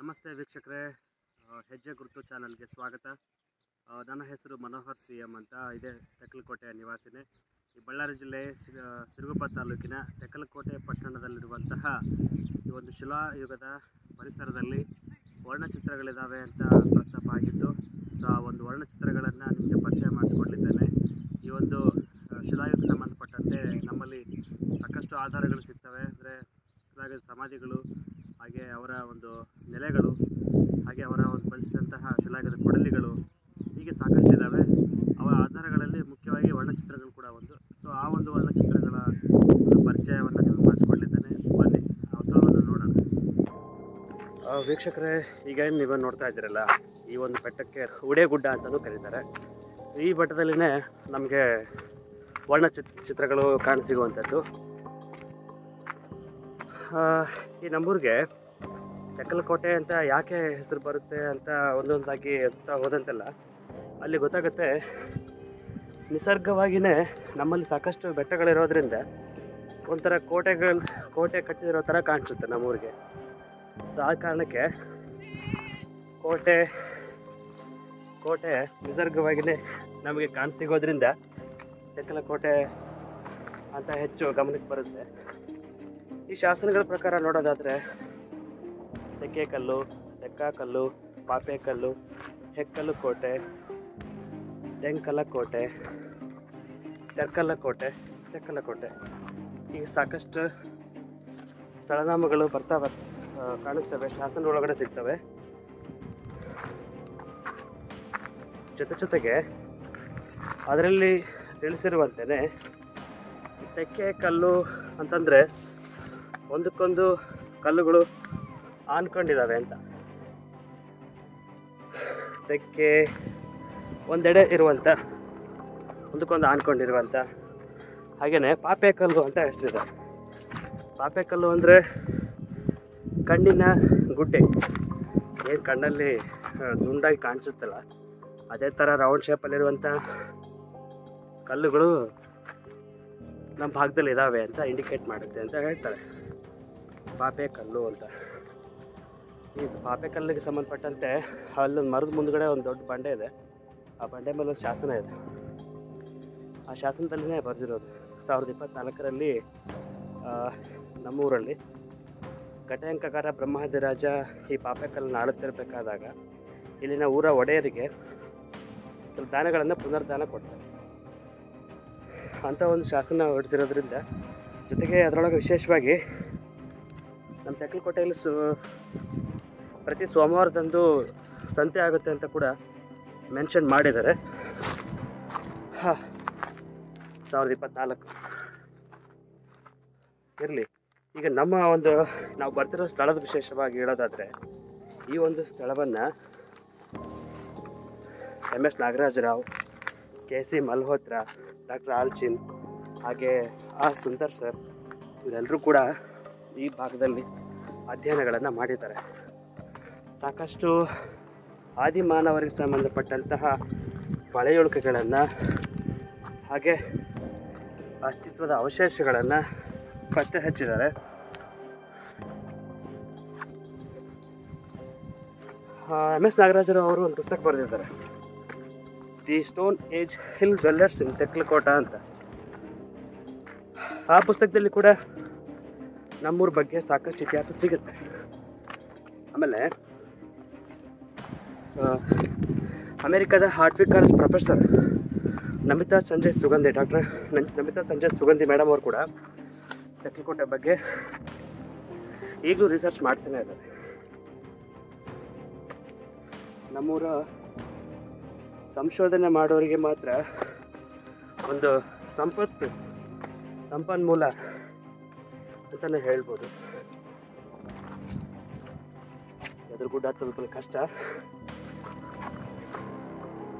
ನಮಸ್ತೆ ವೀಕ್ಷಕರೇ. ಹೆಜ್ಜೆ ಗುರುತು ಚಾನಲ್ಗೆ ಸ್ವಾಗತ. ನನ್ನ ಹೆಸರು ಮನೋಹರ್ ಸಿ ಎಂ ಅಂತ ಇದೆ ತೆಕ್ಕಲಕೋಟೆಯ ನಿವಾಸಿನೇ. ಈ ಬಳ್ಳಾರಿ ಜಿಲ್ಲೆ ಸಿರುಗುಪ್ಪ ತಾಲೂಕಿನ ತೆಕ್ಕಲಕೋಟೆ ಪಟ್ಟಣದಲ್ಲಿರುವಂತಹ ಈ ಒಂದು ಶಿಲಾಯುಗದ ಪರಿಸರದಲ್ಲಿ ವರ್ಣಚಿತ್ರಗಳಿದ್ದಾವೆ ಅಂತ ಪ್ರಸ್ತಾಪ ಆಗಿದ್ದು, ಸೊ ಆ ಒಂದು ವರ್ಣಚಿತ್ರಗಳನ್ನು ನಿಮಗೆ ಪರಿಚಯ ಮಾಡಿಸ್ಕೊಂಡಿದ್ದೇನೆ. ಈ ಒಂದು ಶಿಲಾಯುಗ ಶಿಲಾಯುಗಕ್ಕೆ ಸಂಬಂಧಪಟ್ಟಂತೆ ನಮ್ಮಲ್ಲಿ ಸಾಕಷ್ಟು ಆಧಾರಗಳು ಸಿಗ್ತವೆ. ಅಂದರೆ ಸಮಾಧಿಗಳು ಹಾಗೆ ಅವರ ಒಂದು ನೆಲೆಗಳು, ಹಾಗೆ ಅವರ ಒಂದು ಬಳಸಿದಂತಹ ಶಿಲಾಘದ ಕೊಡಲಿಗಳು ಹೀಗೆ ಸಾಕಷ್ಟು ಇದ್ದಾವೆ ಅವರ ಆಧಾರಗಳಲ್ಲಿ ಮುಖ್ಯವಾಗಿ ವರ್ಣಚಿತ್ರಗಳು ಕೂಡ ಒಂದು. ಸೊ ಆ ಒಂದು ವರ್ಣಚಿತ್ರಗಳ ಪರಿಚಯವನ್ನು ನಿಮಗೆ ಮಾಡಿಸ್ಕೊಡ್ಲಿದ್ದೇನೆ ಬನ್ನಿ ಸ್ಥಳವನ್ನು ನೋಡೋಣ. ವೀಕ್ಷಕರೇ, ಈಗ ಏನು ನೀವು ನೋಡ್ತಾ ಇದ್ದೀರಲ್ಲ, ಈ ಒಂದು ಬೆಟ್ಟಕ್ಕೆ ಉಡೇಗುಡ್ಡ ಅಂತಲೂ ಕರೀತಾರೆ. ಈ ಬೆಟ್ಟದಲ್ಲಿನೇ ನಮಗೆ ವರ್ಣಚಿತ್, ಚಿತ್ರಗಳು ಕಾಣಸಿಗುವಂಥದ್ದು ಈ ನಮ್ಮೂರಿಗೆ ತೆಕ್ಕಲಕೋಟೆ ಅಂತ ಯಾಕೆ ಹೆಸರು ಬರುತ್ತೆ ಅಂತ ಒಂದೊಂದಾಗಿ ಅಂತ ಹೋದಂತೆಲ್ಲ, ಅಲ್ಲಿ ಗೊತ್ತಾಗುತ್ತೆ ನಿಸರ್ಗವಾಗಿಯೇ ನಮ್ಮಲ್ಲಿ ಸಾಕಷ್ಟು ಬೆಟ್ಟಗಳಿರೋದ್ರಿಂದ ಒಂಥರ ಕೋಟೆಗಳು, ಕೋಟೆ ಕಟ್ಟಿರೋ ಥರ ಕಾಣಿಸುತ್ತೆ ನಮ್ಮೂರಿಗೆ. ಸೊ ಆ ಕಾರಣಕ್ಕೆ ಕೋಟೆ ಕೋಟೆ ನಿಸರ್ಗವಾಗಿಯೇ ನಮಗೆ ಕಾಣಿಸ್ತಿಗೋದ್ರಿಂದ ತೆಕ್ಕಲಕೋಟೆ ಅಂತ ಹೆಚ್ಚು ಗಮನಕ್ಕೆ ಬರುತ್ತೆ. ಈ ಶಾಸನಗಳ ಪ್ರಕಾರ ನೋಡೋದಾದರೆ ತೆಕ್ಕೆಕಲ್ಲು ತೆಕ್ಕಾಕಲ್ಲು ಪಾಪೆಕಲ್ಲು ಹೆಕ್ಕಲ್ಲು ಕೋಟೆ ತೆಂಕಲ ಕೋಟೆ ತೆರ್ಕಲ್ಲ ಕೋಟೆ ತೆಕ್ಕಲ ಕೋಟೆ. ಈಗ ಸಾಕಷ್ಟು ಸ್ಥಳನಾಮಗಳು ಬರ್ತಾ ಬರ್ ಆ, ಕಾಣಿಸ್ತವೆ ಶಾಸನ ಒಳಗಡೆ ಸಿಗ್ತವೆ. ಜೊತೆ ಜೊತೆಗೆ ಅದರಲ್ಲಿ ತಿಳಿಸಿರುವಂತೆಯೇ ತೆಕ್ಕೆ ಕಲ್ಲು ಅಂತಂದರೆ ಒಂದಕ್ಕೊಂದು ಕಲ್ಲುಗಳು ಆನ್ಕೊಂಡಿದ್ದಾವೆ ಅಂತ. ಅದಕ್ಕೆ ಒಂದೆಡೆ ಇರುವಂಥ ಒಂದಕ್ಕೊಂದು ಆನ್ಕೊಂಡಿರುವಂಥ ಹಾಗೆಯೇ ಪಾಪೆಕಲ್ಲು ಅಂತ ಹೆಸರಿದೆ ಪಾಪೆಕಲ್ಲು ಅಂದರೆ ಕಣ್ಣಿನ ಗುಡ್ಡೆ. ಏನು ಕಣ್ಣಲ್ಲಿ ದುಂಡಾಗಿ ಕಾಣಿಸುತ್ತಲ್ಲ, ಅದೇ ಥರ ರೌಂಡ್ ಶೇಪಲ್ಲಿರುವಂಥ ಕಲ್ಲುಗಳು ನಮ್ಮ ಭಾಗದಲ್ಲಿ ಇದ್ದಾವೆ ಅಂತ ಇಂಡಿಕೇಟ್ ಮಾಡುತ್ತೆ ಅಂತ ಹೇಳ್ತಾರೆ. ಪಾಪೆ ಕಲ್ಲು ಅಂತ. ಈ ಪಾಪೆ ಕಲ್ಲಿಗೆ ಸಂಬಂಧಪಟ್ಟಂತೆ ಅಲ್ಲೊಂದು ಮರದ ಮುಂದ್ಗಡೆ ಒಂದು ದೊಡ್ಡ ಬಂಡೆ ಇದೆ. ಆ ಬಂಡೆ ಮೇಲೆ ಒಂದು ಶಾಸನ ಇದೆ. ಆ ಶಾಸನದಲ್ಲಿನೇ ಬರೆದಿರೋದು. ಸಾವಿರದ ಇಪ್ಪತ್ತ್ನಾಲ್ಕರಲ್ಲಿ ನಮ್ಮೂರಲ್ಲಿ ಘಟಯಂಕಕಾರ ಬ್ರಹ್ಮಾದಿರಾಜ ಈ ಪಾಪೆಕಲ್ಲನ್ನು ಆಳುತ್ತಿರಬೇಕಾದಾಗ ಇಲ್ಲಿನ ಊರ ಒಡೆಯರಿಗೆ ಕೆಲವು ದಾನಗಳನ್ನು ಪುನರ್ದಾನ ಕೊಡ್ತಾರೆ ಅಂಥ ಒಂದು ಶಾಸನ ಹೊರಡಿಸಿರೋದ್ರಿಂದ ಜೊತೆಗೆ ಅದರೊಳಗೆ ವಿಶೇಷವಾಗಿ ನಮ್ಮ ತೆಕ್ಕಲಕೋಟೆಯಲ್ಲಿ ಸು ಪ್ರತಿ ಸೋಮವಾರದಂದು ಸಂತೆ ಆಗುತ್ತೆ ಅಂತ ಕೂಡ ಮೆನ್ಷನ್ ಮಾಡಿದ್ದಾರೆ. ಹಾಂ, ಸಾವಿರದ ಇಪ್ಪತ್ತ್ನಾಲ್ಕು ಇರಲಿ, ಈಗ ನಮ್ಮ ಒಂದು ನಾವು ಬರ್ತಿರೋ ಸ್ಥಳದ ವಿಶೇಷವಾಗಿ ಹೇಳೋದಾದರೆ, ಈ ಒಂದು ಸ್ಥಳವನ್ನು M S Nagarajarao, K C Malhotra, doctor Allchin, ಹಾಗೆ ಆ ಸುಂದರ್ ಸರ್ ಇವರೆಲ್ಲರೂ ಕೂಡ ಈ ಭಾಗದಲ್ಲಿ ಅಧ್ಯಯನಗಳನ್ನು ಮಾಡಿದ್ದಾರೆ. ಸಾಕಷ್ಟು ಆದಿಮಾನವರಿಗೆ ಸಂಬಂಧಪಟ್ಟಂತಹ ಪಳೆಯುಳಿಕೆಗಳನ್ನು ಹಾಗೆ ಅಸ್ತಿತ್ವದ ಅವಶೇಷಗಳನ್ನು ಪತ್ತೆ ಹಚ್ಚಿದ್ದಾರೆ ಎಂ ಎಸ್ ನಾಗರಾಜರು ಅವರು ಒಂದು ಪುಸ್ತಕ ಬರೆದಿದ್ದಾರೆ. The stone age hill dwellers in Tekkalakota ಅಂತ. ಆ ಪುಸ್ತಕದಲ್ಲಿ ಕೂಡ ನಮ್ಮೂರ ಬಗ್ಗೆ ಸಾಕಷ್ಟು ಇತಿಹಾಸ ಸಿಗುತ್ತೆ. ಆಮೇಲೆ ಅಮೇರಿಕಾದ Hartwick college professor Namita Sanjay Sugandhi, doctor Namita Sanjay Sugandhi madam ಅವರು ಕೂಡ ತೆಕ್ಕಲಕೋಟೆ ಬಗ್ಗೆ ಈಗಲೂ ರಿಸರ್ಚ್ ಮಾಡ್ತಾನೆ ಇದ್ದಾರೆ. ನಮ್ಮೂರ ಸಂಶೋಧನೆ ಮಾಡೋರಿಗೆ ಮಾತ್ರ ಒಂದು ಸಂಪತ್ತು, ಸಂಪನ್ಮೂಲ ಅಂತಲೇ ಹೇಳ್ಬೋದು. ಎದುರುಗುಡ್ಡ ತಲುಪಲು ಕಷ್ಟ.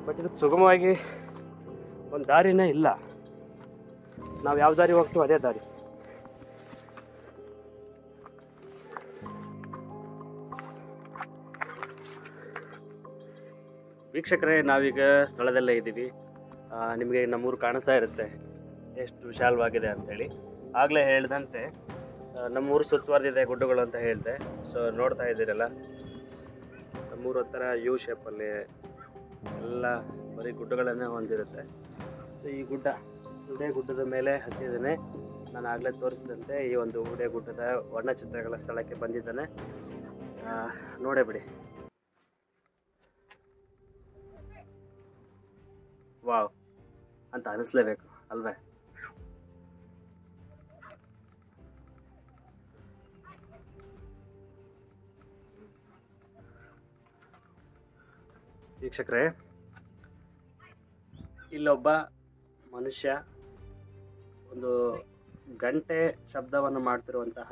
ಬಟ್ ಇದಕ್ಕೆ ಸುಗಮವಾಗಿ ಒಂದು ದಾರಿನೇ ಇಲ್ಲ. ನಾವು ಯಾವ ದಾರಿ ಹೋಗ್ತೀವೋ ಅದೇ ದಾರಿ. ವೀಕ್ಷಕರೇ, ನಾವೀಗ ಸ್ಥಳದಲ್ಲೇ ಇದ್ದೀವಿ. ನಿಮಗೆ ನಮ್ಮೂರು ಕಾಣಿಸ್ತಾ ಇರುತ್ತೆ. ಎಷ್ಟು ವಿಶಾಲವಾಗಿದೆ ಅಂತೇಳಿ. ಆಗಲೇ ಹೇಳಿದಂತೆ ನಮ್ಮೂರು ಸುತ್ತುವರೆದಿದೆ ಗುಡ್ಡಗಳು ಅಂತ ಹೇಳಿದೆ. ಸೊ ನೋಡ್ತಾ ಇದ್ದೀರಲ್ಲ. ನಮ್ಮೂರು ಥರ ಯು ಶೇಪಲ್ಲಿ ಎಲ್ಲ ಬರೀ ಗುಡ್ಡಗಳನ್ನೇ ಹೊಂದಿರುತ್ತೆ. ಸೊ ಈ ಗುಡ್ಡ ಉಡೆ ಗುಡ್ಡದ ಮೇಲೆ ಹತ್ತಿದ್ದೇನೆ. ನಾನು ಆಗಲೇ ತೋರಿಸಿದಂತೆ ಈ ಒಂದು ಉಡೆ ಗುಡ್ಡದ ವರ್ಣಚಿತ್ರಗಳ ಸ್ಥಳಕ್ಕೆ ಬಂದಿದ್ದಾನೆ. ನೋಡೇ ಬಿಡಿ. ವಾವ್. ಅಂತ ಅನಿಸ್ಲೇಬೇಕು, ಅಲ್ವೇ? ವೀಕ್ಷಕರೇ, ಇಲ್ಲೊಬ್ಬ ಮನುಷ್ಯ ಒಂದು ಗಂಟೆ ಶಬ್ದವನ್ನು ಮಾಡ್ತಿರುವಂತಹ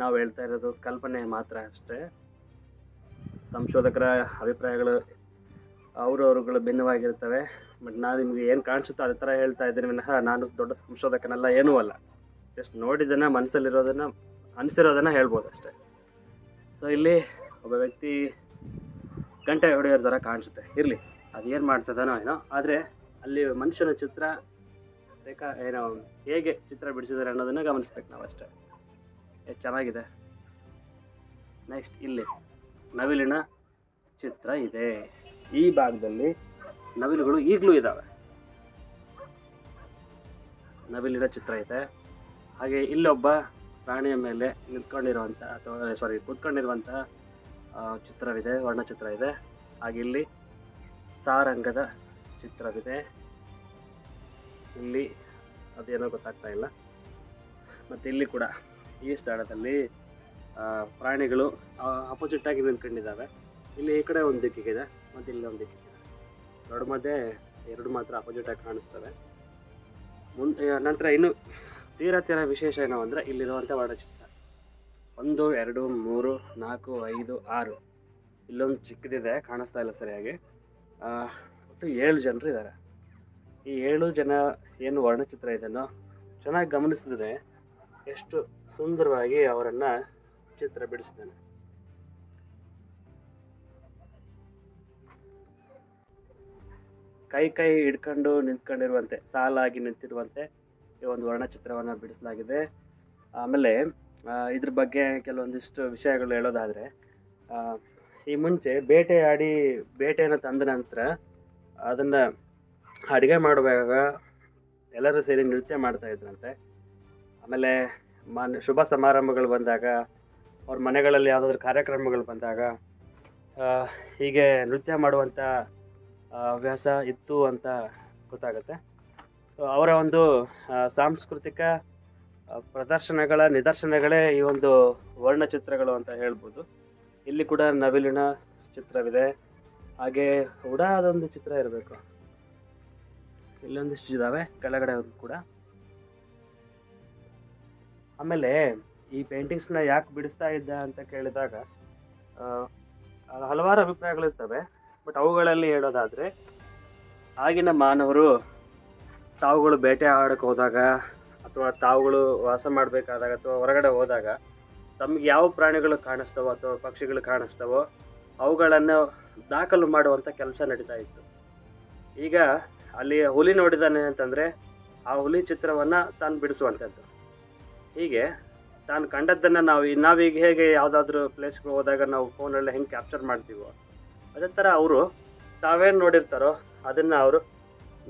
ನಾವು ಹೇಳ್ತಾ ಇರೋದು ಕಲ್ಪನೆ ಮಾತ್ರ ಅಷ್ಟೇ. ಸಂಶೋಧಕರ ಅಭಿಪ್ರಾಯಗಳು ಅವರವರುಗಳು ಭಿನ್ನವಾಗಿರ್ತವೆ ಬಟ್ ನಾನು ನಿಮಗೆ ಏನು ಕಾಣಿಸುತ್ತೋ ಅದೇ ಥರ ಹೇಳ್ತಾ ಇದ್ದೀನಿ ವಿನಃ ನಾನು ದೊಡ್ಡ ಸಂಶೋಧಕನಲ್ಲ, ಏನೂ ಅಲ್ಲ. ಜಸ್ಟ್ ನೋಡಿದ್ದನ್ನು ಮನಸ್ಸಲ್ಲಿರೋದನ್ನು, ಅನಿಸಿರೋದನ್ನು ಹೇಳ್ಬೋದು ಅಷ್ಟೇ. ಸೊ ಇಲ್ಲಿ ಒಬ್ಬ ವ್ಯಕ್ತಿ ಗಂಟೆ ಹೊಡೆಯೋರ ಥರ ಕಾಣಿಸುತ್ತೆ. ಇರಲಿ. ಅದು ಏನು ಮಾಡ್ತದನೋ ಏನೋ. ಆದರೆ ಅಲ್ಲಿ ಮನುಷ್ಯನ ಚಿತ್ರ ಬೇಕಾ, ಏನೋ, ಹೇಗೆ ಚಿತ್ರ ಬಿಡಿಸಿದ್ದಾರೆ ಅನ್ನೋದನ್ನು ಗಮನಿಸ್ಬೇಕು ನಾವು ಅಷ್ಟೇ. ಎಷ್ಟು ಚೆನ್ನಾಗಿದೆ. ನೆಕ್ಸ್ಟ್ ಇಲ್ಲಿ ನವಿಲಿನ ಚಿತ್ರ ಇದೆ. ಈ ಭಾಗದಲ್ಲಿ ನವಿಲುಗಳು ಈಗಲೂ ಇದ್ದಾವೆ ನವಿಲಿನ ಚಿತ್ರ ಇದೆ. ಹಾಗೆ ಇಲ್ಲೊಬ್ಬ ಪ್ರಾಣಿಯ ಮೇಲೆ ನಿಂತ್ಕೊಂಡಿರುವಂಥ ಅಥವಾ ಸಾರಿ ಕೂತ್ಕೊಂಡಿರುವಂಥ ಚಿತ್ರವಿದೆ ವರ್ಣಚಿತ್ರ ಇದೆ ಹಾಗೆ ಇಲ್ಲಿ ಸಾರಂಗದ ಚಿತ್ರವಿದೆ. ಇಲ್ಲಿ ಅದೇನೋ ಗೊತ್ತಾಗ್ತಾ ಇಲ್ಲ. ಮತ್ತು ಇಲ್ಲಿ ಕೂಡ ಈ ಸ್ಥಳದಲ್ಲಿ ಪ್ರಾಣಿಗಳು ಅಪೋಸಿಟ್ ಆಗಿ ನಿಂತ್ಕೊಂಡಿದ್ದಾವೆ. ಇಲ್ಲಿ ಈ ಕಡೆ ಒಂದು ದಿಕ್ಕಿಗಿದೆ, ಮತ್ತು ಇಲ್ಲಿ ಒಂದು ದಿಕ್ಕಿಗಿದೆ. ಎರಡು ಮಧ್ಯೆ ಎರಡು ಮಾತ್ರ ಅಪೋಸಿಟ್ ಆಗಿ ಕಾಣಿಸ್ತವೆ. ಮುಂದೆ ನಂತರ ಇನ್ನು ತೀರಾ ತೀರಾ ವಿಶೇಷ ಏನೋ ಅಂದರೆ ಇಲ್ಲಿರುವಂಥ ವರ್ಣಚಿತ್ರ. ಒಂದು, ಎರಡು, ಮೂರು, ನಾಲ್ಕು, ಐದು, ಆರು. ಇಲ್ಲೊಂದು ಚಿಕ್ಕದಿದೆ, ಕಾಣಿಸ್ತಾ ಇಲ್ಲ ಸರಿಯಾಗಿ. ಒಟ್ಟು ಏಳು ಜನರು ಇದ್ದಾರೆ ಈ ಏಳು ಜನ ಏನು ವರ್ಣಚಿತ್ರ ಇದೆಯೋ ಚೆನ್ನಾಗಿ ಗಮನಿಸಿದ್ರೆ ಎಷ್ಟು ಸುಂದರವಾಗಿ ಅವರನ್ನು ಚಿತ್ರ ಬಿಡಿಸಿದ್ದಾನೆ. ಕೈ ಕೈ ಹಿಡ್ಕೊಂಡು ನಿಂತ್ಕೊಂಡಿರುವಂತೆ, ಸಾಲಾಗಿ ನಿಂತಿರುವಂತೆ ಈ ಒಂದು ವರ್ಣಚಿತ್ರವನ್ನು ಬಿಡಿಸಲಾಗಿದೆ. ಆಮೇಲೆ ಇದ್ರ ಬಗ್ಗೆ ಕೆಲವೊಂದಿಷ್ಟು ವಿಷಯಗಳು ಹೇಳೋದಾದರೆ ಈ ಮುಂಚೆ ಬೇಟೆಯಾಡಿ ಬೇಟೆಯನ್ನು ತಂದ ನಂತರ ಅದನ್ನು ಅಡುಗೆ ಮಾಡುವಾಗ ಎಲ್ಲರೂ ಸೇರಿ ನೃತ್ಯ ಮಾಡ್ತಾಯಿದ್ರಂತೆ ಆಮೇಲೆ ಮನ್, ಶುಭ ಸಮಾರಂಭಗಳು ಬಂದಾಗ, ಅವ್ರ ಮನೆಗಳಲ್ಲಿ ಯಾವುದಾದ್ರು ಕಾರ್ಯಕ್ರಮಗಳು ಬಂದಾಗ ಹೀಗೆ ನೃತ್ಯ ಮಾಡುವಂಥ ಹವ್ಯಾಸ ಇತ್ತು ಅಂತ ಗೊತ್ತಾಗುತ್ತೆ. ಸೊ ಅವರ ಒಂದು ಸಾಂಸ್ಕೃತಿಕ ಪ್ರದರ್ಶನಗಳ ನಿದರ್ಶನಗಳೇ ಈ ಒಂದು ವರ್ಣಚಿತ್ರಗಳು ಅಂತ ಹೇಳ್ಬೋದು. ಇಲ್ಲಿ ಕೂಡ ನವಿಲಿನ ಚಿತ್ರವಿದೆ. ಹಾಗೆ ಉಡಾದೊಂದು ಚಿತ್ರ ಇರಬೇಕು. ಇಲ್ಲೊಂದಿಷ್ಟು ಇದ್ದಾವೆ ಕೆಳಗಡೆ ಕೂಡ. ಆಮೇಲೆ ಈ ಪೇಂಟಿಂಗ್ಸ್ನ ಯಾಕೆ ಬಿಡಿಸ್ತಾ ಇದ್ದ ಅಂತ ಕೇಳಿದಾಗ ಹಲವಾರು ಅಭಿಪ್ರಾಯಗಳಿರ್ತವೆ ಬಟ್ ಅವುಗಳಲ್ಲಿ ಹೇಳೋದಾದರೆ, ಆಗಿನ ಮಾನವರು ತಾವುಗಳು ಬೇಟೆ ಆಡಕ್ಕೆ ಹೋದಾಗ ಅಥವಾ ತಾವುಗಳು ವಾಸ ಮಾಡಬೇಕಾದಾಗ ಅಥವಾ ಹೊರಗಡೆ ಹೋದಾಗ ತಮಗೆ ಯಾವ ಪ್ರಾಣಿಗಳು ಕಾಣಿಸ್ತವೋ ಅಥವಾ ಪಕ್ಷಿಗಳು ಕಾಣಿಸ್ತವೋ ಅವುಗಳನ್ನು ದಾಖಲು ಮಾಡುವಂಥ ಕೆಲಸ ನಡೀತಾ ಇತ್ತು. ಈಗ ಅಲ್ಲಿ ಹುಲಿ ನೋಡಿದಾನೆ ಅಂತಂದರೆ ಆ ಹುಲಿ ಚಿತ್ರವನ್ನು ತಾನು ಬಿಡಿಸುವಂಥದ್ದು ಹೀಗೆ ತಾನು ಕಂಡದ್ದನ್ನು ನಾವು ನಾವೀಗ ಹೇಗೆ ಯಾವುದಾದ್ರೂ ಪ್ಲೇಸ್ಗೆ ಹೋದಾಗ ನಾವು ಫೋನಲ್ಲಿ ಹೆಂಗೆ ಕ್ಯಾಪ್ಚರ್ ಮಾಡ್ತೀವೋ ಅದೇ ಥರ ಅವರು ತಾವೇನು ನೋಡಿರ್ತಾರೋ ಅದನ್ನು ಅವರು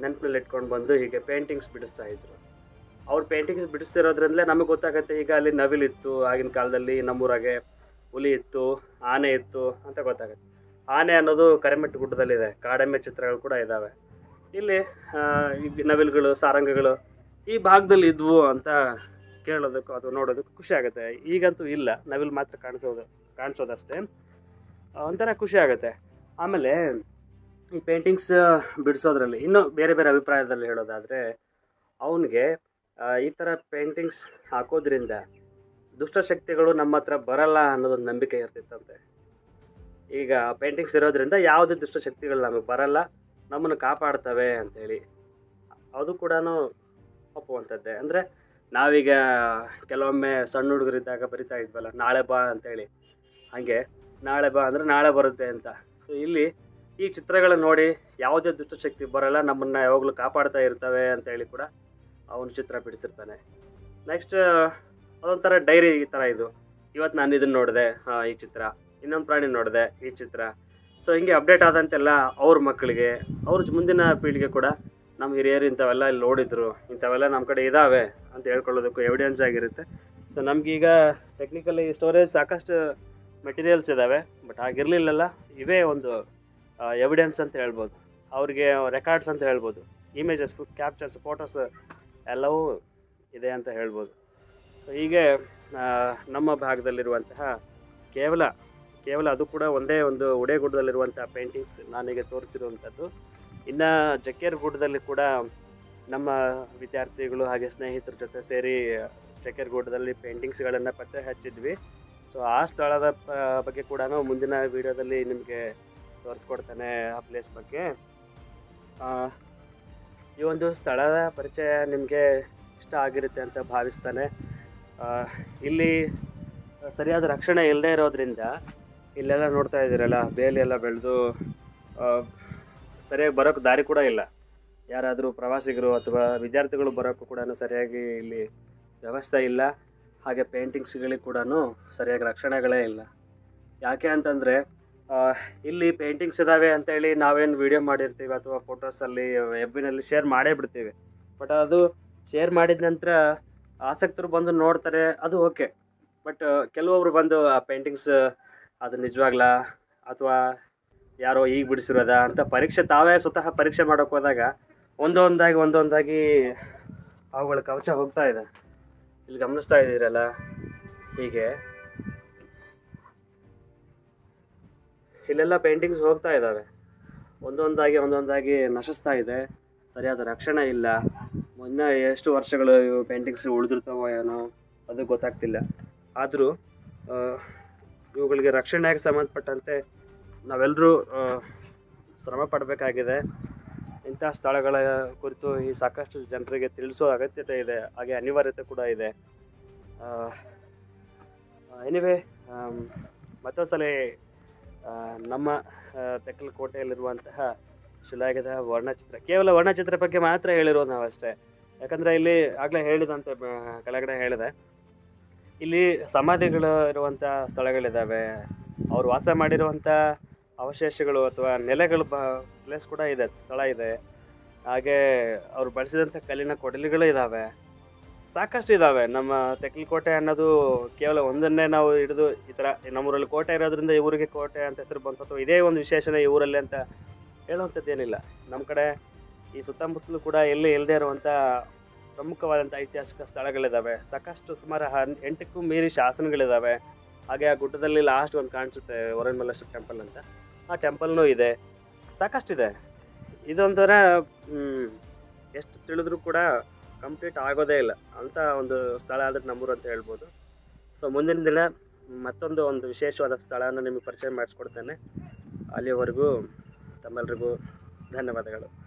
ನೆನಪಲ್ಲಿ ಇಟ್ಕೊಂಡು ಬಂದು ಹೀಗೆ ಪೇಂಟಿಂಗ್ಸ್ ಬಿಡಿಸ್ತಾ ಇದ್ರು. ಅವ್ರು ಪೇಂಟಿಂಗ್ಸ್ ಬಿಡಿಸ್ತಿರೋದ್ರಿಂದಲೇ ನಮಗೆ ಗೊತ್ತಾಗುತ್ತೆ, ಈಗ ಅಲ್ಲಿ ನವಿಲಿತ್ತು ಆಗಿನ ಕಾಲದಲ್ಲಿ ನಮ್ಮೂರಾಗೆ ಹುಲಿ ಇತ್ತು, ಆನೆ ಇತ್ತು ಅಂತ ಗೊತ್ತಾಗುತ್ತೆ. ಆನೆ ಅನ್ನೋದು ಕರಿಮೆಟ್ಟು ಗುಡ್ಡದಲ್ಲಿದೆ, ಕಾಡೆಮ್ಮೆ ಚಿತ್ರಗಳು ಕೂಡ ಇದ್ದಾವೆ ಇಲ್ಲಿ ನವಿಲುಗಳು, ಸಾರಂಗಗಳು ಈ ಭಾಗದಲ್ಲಿ ಇದ್ವು ಅಂತ ಕೇಳೋದಕ್ಕೂ ಅಥವಾ ನೋಡೋದಕ್ಕೂ ಖುಷಿ ಆಗುತ್ತೆ. ಈಗಂತೂ ಇಲ್ಲ, ನವಿಲು ಮಾತ್ರ ಕಾಣಿಸೋದು, ಕಾಣಿಸೋದಷ್ಟೇ. ಒಂಥರ ಖುಷಿ ಆಗುತ್ತೆ. ಆಮೇಲೆ ಈ ಪೇಂಟಿಂಗ್ಸ್ ಬಿಡಿಸೋದ್ರಲ್ಲಿ, ಇನ್ನೂ ಬೇರೆ ಬೇರೆ ಅಭಿಪ್ರಾಯದಲ್ಲಿ ಹೇಳೋದಾದರೆ, ಅವನಿಗೆ ಈ ಥರ ಪೇಂಟಿಂಗ್ಸ್ ಹಾಕೋದ್ರಿಂದ ದುಷ್ಟಶಕ್ತಿಗಳು ನಮ್ಮ ಹತ್ರ ಬರಲ್ಲ ಅನ್ನೋದೊಂದು ನಂಬಿಕೆ ಇರ್ತಿತ್ತಂತೆ ಈಗ ಪೇಂಟಿಂಗ್ಸ್ ಇರೋದ್ರಿಂದ ಯಾವುದೇ ದುಷ್ಟಶಕ್ತಿಗಳು ನಮಗೆ ಬರಲ್ಲ, ನಮ್ಮನ್ನು ಕಾಪಾಡ್ತವೆ ಅಂತೇಳಿ. ಅದು ಕೂಡ ಒಪ್ಪುವಂಥದ್ದೇ. ಅಂದರೆ ನಾವೀಗ ಕೆಲವೊಮ್ಮೆ ಸಣ್ಣ ಹುಡುಗರಿದ್ದಾಗ ಬರಿತಾ ಇದ್ವಲ್ಲ, ನಾಳೆ ಬಾ ಅಂತೇಳಿ. ಹಾಗೆ, ನಾಳೆ ಬಾ ಅಂದರೆ ನಾಳೆ ಬರುತ್ತೆ ಅಂತ. ಸೊ ಇಲ್ಲಿ ಈ ಚಿತ್ರಗಳನ್ನ ನೋಡಿ ಯಾವುದೇ ದುಷ್ಟಶಕ್ತಿ ಬರಲ್ಲ, ನಮ್ಮನ್ನು ಯಾವಾಗಲೂ ಕಾಪಾಡ್ತಾ ಇರ್ತವೆ ಅಂತೇಳಿ ಕೂಡ ಅವನು ಚಿತ್ರ ಬಿಡಿಸಿರ್ತಾನೆ. ನೆಕ್ಸ್ಟ್ ಅದೊಂಥರ ಡೈರಿ ಈ ಥರ ಇದು. ಇವತ್ತು ನಾನು ಇದನ್ನು ನೋಡಿದೆ ಈ ಚಿತ್ರ. ಇನ್ನೊಂದು ಪ್ರಾಣಿ ನೋಡಿದೆ, ಈ ಚಿತ್ರ. ಸೊ ಹಿಂಗೆ ಅಪ್ಡೇಟ್ ಆದಂತೆಲ್ಲ ಅವ್ರ ಮಕ್ಕಳಿಗೆ ಅವ್ರ ಮುಂದಿನ ಪೀಳಿಗೆ ಕೂಡ ನಮ್ಮ ಹಿರಿಯರು ಇಂಥವೆಲ್ಲ ಇಲ್ಲಿ ನೋಡಿದ್ರು. ಇಂಥವೆಲ್ಲ ನಮ್ಮ ಕಡೆ ಇದ್ದಾವೆ ಅಂತ ಹೇಳ್ಕೊಳ್ಳೋದಕ್ಕೂ ಎವಿಡೆನ್ಸ್ ಆಗಿರುತ್ತೆ. ಸೊ ನಮಗೀಗ ಟೆಕ್ನಿಕಲಿ ಸ್ಟೋರೇಜ್ ಸಾಕಷ್ಟು ಮೆಟೀರಿಯಲ್ಸ್ ಇದ್ದಾವೆ ಬಟ್ ಆಗಿರಲಿಲ್ಲಲ್ಲ ಇವೇ ಒಂದು ಎವಿಡೆನ್ಸ್ ಅಂತ ಹೇಳ್ಬೋದು. ಅವ್ರಿಗೆ ರೆಕಾರ್ಡ್ಸ್ ಅಂತ ಹೇಳ್ಬೋದು. ಇಮೇಜಸ್ ಕ್ಯಾಪ್ಚರ್ಸ್ ಫೋಟೋಸ್ ಎಲ್ಲವೂ ಇದೆ ಅಂತ ಹೇಳ್ಬೋದು. ಹೀಗೆ ನಮ್ಮ ಭಾಗದಲ್ಲಿರುವಂತಹ ಕೇವಲ ಕೇವಲ ಅದು ಕೂಡ ಒಂದೇ ಒಂದು ಉಡೇಗುಡ್ಡದಲ್ಲಿರುವಂಥ ಪೇಂಟಿಂಗ್ಸ್ ನಾನೀಗ ತೋರಿಸಿರುವಂಥದ್ದು. ಇನ್ನು ಜಕ್ಕೇರ್ ಗುಡ್ಡದಲ್ಲಿ ಕೂಡ ನಮ್ಮ ವಿದ್ಯಾರ್ಥಿಗಳು ಹಾಗೆ ಸ್ನೇಹಿತರ ಜೊತೆ ಸೇರಿ ಜಕ್ಕೇರ್ ಗುಡ್ಡದಲ್ಲಿ ಪೇಂಟಿಂಗ್ಸ್ಗಳನ್ನು ಪತ್ತೆ ಹಚ್ಚಿದ್ವಿ. ಸೊ ಆ ಸ್ಥಳದ ಬಗ್ಗೆ ಕೂಡ ಮುಂದಿನ ವಿಡಿಯೋದಲ್ಲಿ ನಿಮಗೆ ತೋರಿಸ್ಕೊಡ್ತಾನೆ ಆ ಪ್ಲೇಸ್ ಬಗ್ಗೆ. ಈ ಒಂದು ಸ್ಥಳದ ಪರಿಚಯ ನಿಮಗೆ ಇಷ್ಟ ಆಗಿರುತ್ತೆ ಅಂತ ಭಾವಿಸ್ತಾನೆ. ಇಲ್ಲಿ ಸರಿಯಾದ ರಕ್ಷಣೆ ಇಲ್ಲದೆ ಇರೋದ್ರಿಂದ ಇಲ್ಲೆಲ್ಲ ನೋಡ್ತಾ ಇದ್ದೀರಲ್ಲ, ಬೇಲಿ ಎಲ್ಲ ಬೆಳೆದು ಸರಿಯಾಗಿ ಬರೋಕ್ಕೆ ದಾರಿ ಕೂಡ ಇಲ್ಲ. ಯಾರಾದರೂ ಪ್ರವಾಸಿಗರು ಅಥವಾ ವಿದ್ಯಾರ್ಥಿಗಳು ಬರೋಕ್ಕೂ ಕೂಡ ಸರಿಯಾಗಿ ಇಲ್ಲಿ ವ್ಯವಸ್ಥೆ ಇಲ್ಲ. ಹಾಗೆ ಪೇಂಟಿಂಗ್ಸ್ಗಳಿಗೆ ಕೂಡ ಸರಿಯಾಗಿ ರಕ್ಷಣೆಗಳೇ ಇಲ್ಲ. ಯಾಕೆ ಅಂತಂದರೆ ಇಲ್ಲಿ ಪೇಂಟಿಂಗ್ಸ್ ಇದ್ದಾವೆ ಅಂತೇಳಿ ನಾವೇನು ವಿಡಿಯೋ ಮಾಡಿರ್ತೀವಿ ಅಥವಾ ಫೋಟೋಸಲ್ಲಿ ವೆಬ್ಬಿನಲ್ಲಿ ಶೇರ್ ಮಾಡೇ ಬಿಡ್ತೀವಿ. ಬಟ್ ಅದು ಶೇರ್ ಮಾಡಿದ ನಂತರ ಆಸಕ್ತರು ಬಂದು ನೋಡ್ತಾರೆ, ಅದು ಓಕೆ ಬಟ್ ಕೆಲವೊಬ್ರು ಬಂದು ಆ ಪೇಂಟಿಂಗ್ಸ್ ಅದು ನಿಜವಾಗ್ಲ ಅಥವಾ ಯಾರೋ ಈಗ ಬಿಡಿಸಿರೋದ ಅಂತ ಪರೀಕ್ಷೆ ತಾವೇ ಸ್ವತಃ ಪರೀಕ್ಷೆ ಮಾಡೋಕೆ ಹೋದಾಗ ಒಂದೊಂದಾಗಿ ಒಂದೊಂದಾಗಿ ಅವುಗಳ ಕವಚ ಹೋಗ್ತಾ ಇದೆ. ಇಲ್ಲಿ ಗಮನಿಸ್ತಾ ಇದ್ದೀರಲ್ಲ? ಹೀಗೆ. ಇಲ್ಲೆಲ್ಲ ಪೇಂಟಿಂಗ್ಸ್ ಹೋಗ್ತಾ ಇದ್ದಾವೆ ಒಂದೊಂದಾಗಿ ಒಂದೊಂದಾಗಿ ನಶಿಸ್ತಾ ಇದೆ. ಸರಿಯಾದ ರಕ್ಷಣೆ ಇಲ್ಲ. ಮೊನ್ನೆ ಎಷ್ಟು ವರ್ಷಗಳು ಇವು ಪೇಂಟಿಂಗ್ಸ್ ಉಳಿದಿರ್ತಾವೋ ಏನೋ, ಅದು ಗೊತ್ತಾಗ್ತಿಲ್ಲ. ಆದರೂ ಇವುಗಳಿಗೆ ರಕ್ಷಣೆಗೆ ಸಂಬಂಧಪಟ್ಟಂತೆ ನಾವೆಲ್ಲರೂ ಶ್ರಮ ಪಡಬೇಕಾಗಿದೆ. ಇಂಥ ಸ್ಥಳಗಳ ಕುರಿತು ಈ ಸಾಕಷ್ಟು ಜನರಿಗೆ ತಿಳಿಸೋ ಅಗತ್ಯತೆ ಇದೆ. ಹಾಗೆ ಅನಿವಾರ್ಯತೆ ಕೂಡ ಇದೆ. ಎನಿವೆ ಮತ್ತೊಂದು ಸಲ ನಮ್ಮ ತೆಕ್ಕಲಕೋಟೆಯಲ್ಲಿರುವಂತಹ ಶಿಲಾಯುಗದ ವರ್ಣಚಿತ್ರ. ಕೇವಲ ವರ್ಣಚಿತ್ರ ಬಗ್ಗೆ ಮಾತ್ರ ಹೇಳಿರೋದು ನಾವಷ್ಟೇ. ಯಾಕಂದರೆ ಇಲ್ಲಿ ಆಗಲೇ ಹೇಳಿದಂತೆ ಕೆಳಗಡೆ ಹೇಳಿದೆ. ಇಲ್ಲಿ ಸಮಾಧಿಗಳು ಇರುವಂಥ ಸ್ಥಳಗಳಿದ್ದಾವೆ ಅವ್ರು ವಾಸ ಮಾಡಿರುವಂಥ ಅವಶೇಷಗಳು ಅಥವಾ ನೆಲೆಗಳು ಪ್ಲೇಸ್ ಕೂಡ ಇದೆ, ಸ್ಥಳ ಇದೆ. ಹಾಗೆ ಅವ್ರು ಬಳಸಿದಂಥ ಕಲ್ಲಿನ ಕೊಡಲಿಗಳು ಇದ್ದಾವೆ ಸಾಕಷ್ಟು ಇದ್ದಾವೆ ನಮ್ಮ ತೆಕ್ಕಲಕೋಟೆ ಅನ್ನೋದು ಕೇವಲ ಒಂದನ್ನೇ ನಾವು ಹಿಡಿದು ಈ ಥರ ನಮ್ಮೂರಲ್ಲಿ ಕೋಟೆ ಇರೋದ್ರಿಂದ ಈ ಊರಿಗೆ ಕೋಟೆ ಅಂತ ಹೆಸರು ಬಂತು ಅಥವಾ ಇದೇ ಒಂದು ವಿಶೇಷನೇ ಈ ಊರಲ್ಲಿ ಅಂತ ಹೇಳುವಂಥದ್ದು ಏನಿಲ್ಲ ನಮ್ಮ ಕಡೆ ಈ ಸುತ್ತಮುತ್ತಲೂ ಕೂಡ ಎಲ್ಲಿ ಇಲ್ಲದೆ ಇರುವಂಥ ಪ್ರಮುಖವಾದಂಥ ಐತಿಹಾಸಿಕ ಸ್ಥಳಗಳಿದ್ದಾವೆ ಸಾಕಷ್ಟು ಸುಮಾರು ಹನ್ ಎಂಟಕ್ಕೂ ಮೀರಿ ಶಾಸನಗಳಿದ್ದಾವೆ ಹಾಗೆ ಆ ಗುಡ್ಡದಲ್ಲಿ ಲಾಸ್ಟ್ ಒಂದು ಕಾಣಿಸುತ್ತೆ ವರಣಮಲ್ಲೇಶ್ವರ ಟೆಂಪಲ್ ಅಂತ. ಆ ಟೆಂಪಲ್ನೂ ಇದೆ. ಸಾಕಷ್ಟಿದೆ. ಇದೊಂಥರ ಎಷ್ಟು ತಿಳಿದ್ರೂ ಕೂಡ ಕಂಪ್ಲೀಟ್ ಆಗೋದೇ ಇಲ್ಲ. ಅಂಥ ಒಂದು ಸ್ಥಳ ಆದರೆ ನಮ್ಮೂರು ಅಂತ ಹೇಳ್ಬೋದು. ಸೊ ಮುಂದಿನ ದಿನ ಮತ್ತೊಂದು ಒಂದು ವಿಶೇಷವಾದ ಸ್ಥಳನ ನಿಮಗೆ ಪರಿಚಯ ಮಾಡಿಸ್ಕೊಡ್ತೇನೆ. ಅಲ್ಲಿವರೆಗೂ ತಮ್ಮೆಲ್ಲರಿಗೂ ಧನ್ಯವಾದಗಳು.